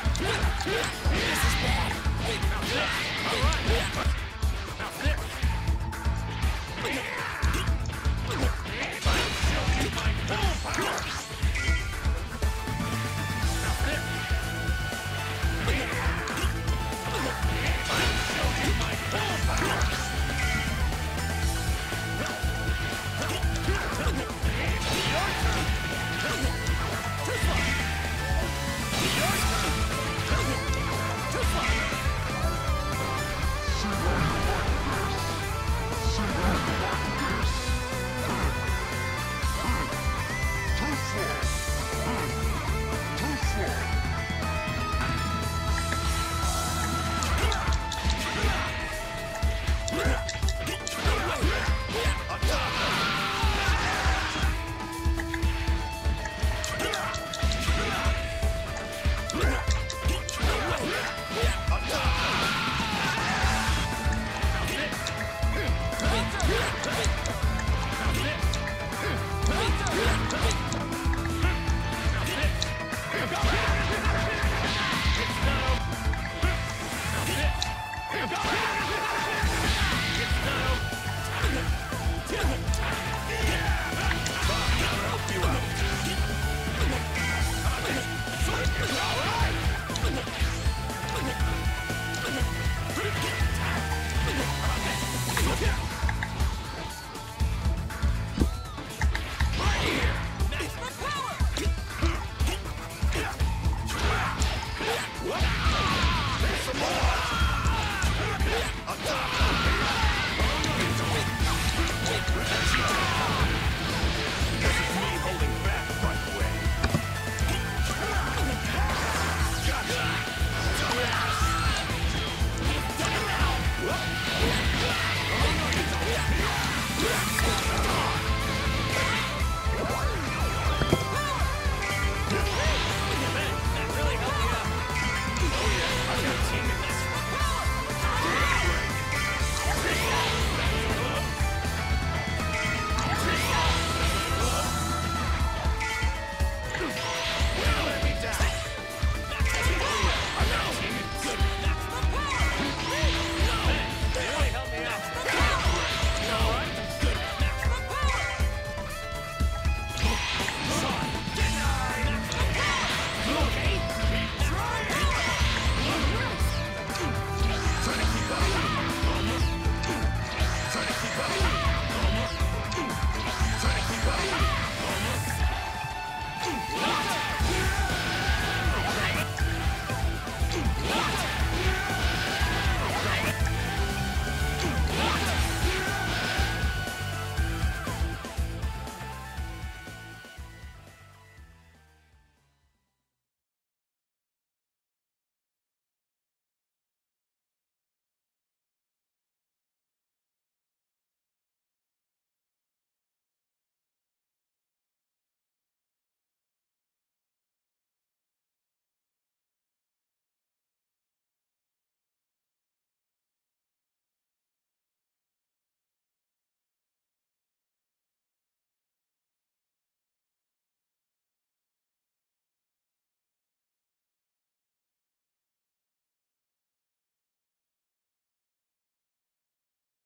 This is bad. All right. Go